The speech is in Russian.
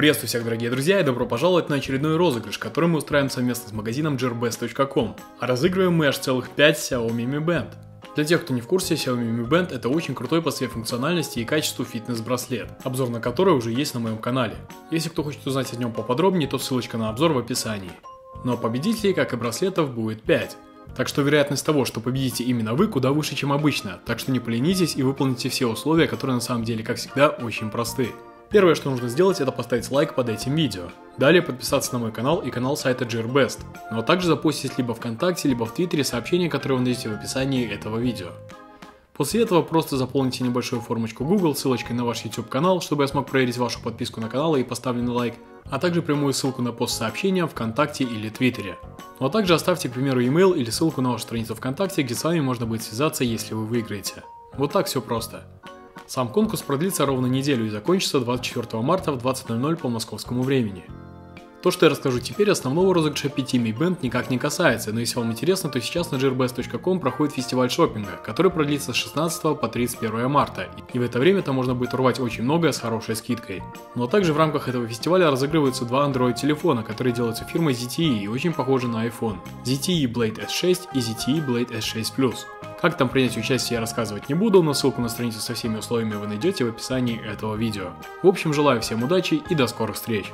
Приветствую всех, дорогие друзья, и добро пожаловать на очередной розыгрыш, который мы устраиваем совместно с магазином gearbest.com. А разыгрываем мы аж целых 5 Xiaomi Mi Band. Для тех, кто не в курсе, Xiaomi Mi Band это очень крутой по своей функциональности и качеству фитнес-браслет, обзор на который уже есть на моем канале. Если кто хочет узнать о нем поподробнее, то ссылочка на обзор в описании. Но победителей, как и браслетов, будет 5. Так что вероятность того, что победите именно вы, куда выше, чем обычно, так что не поленитесь и выполните все условия, которые на самом деле, как всегда, очень просты. Первое, что нужно сделать, это поставить лайк под этим видео. Далее подписаться на мой канал и канал сайта GearBest, но также запустить либо ВКонтакте, либо в Твиттере сообщение, которое вы найдете в описании этого видео. После этого просто заполните небольшую формочку Google ссылочкой на ваш YouTube канал, чтобы я смог проверить вашу подписку на канал и поставленный лайк, а также прямую ссылку на пост сообщения ВКонтакте или Твиттере. Ну а также оставьте, к примеру, email или ссылку на вашу страницу ВКонтакте, где с вами можно будет связаться, если вы выиграете. Вот так все просто. Сам конкурс продлится ровно неделю и закончится 24 марта в 20.00 по московскому времени. То, что я расскажу теперь, основного розыгрыша 5 Mi Band никак не касается, но если вам интересно, то сейчас на gearbest.com проходит фестиваль шопинга, который продлится с 16 по 31 марта, и в это время там можно будет урвать очень многое с хорошей скидкой. Но также в рамках этого фестиваля разыгрываются два Android телефона, которые делаются фирмой ZTE и очень похожи на iPhone. ZTE Blade S6 и ZTE Blade S6 Plus. Как там принять участие я рассказывать не буду, но ссылку на страницу со всеми условиями вы найдете в описании этого видео. В общем, желаю всем удачи и до скорых встреч!